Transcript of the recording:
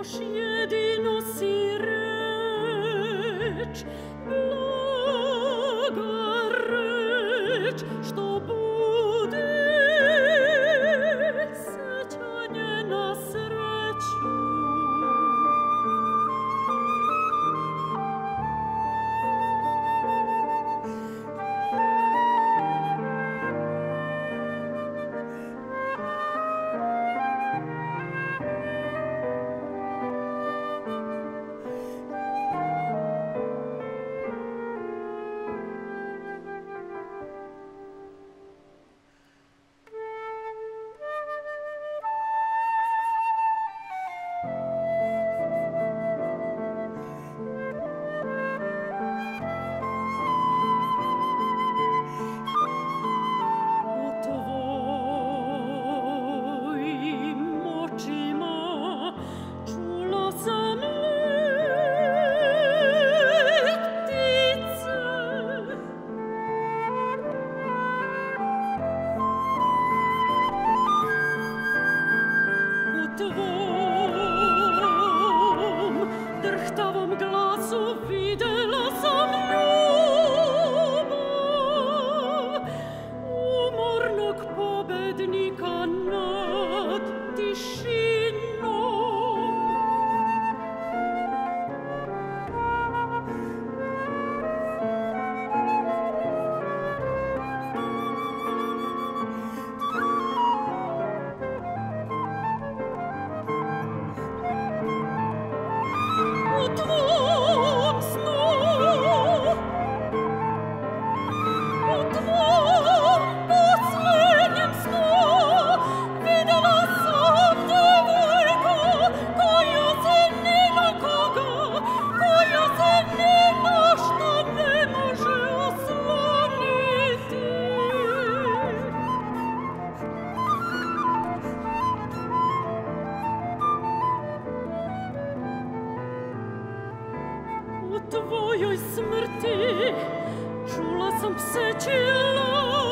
Još jedino si to woo. tout tvojoj smrti čula sam pseći lov.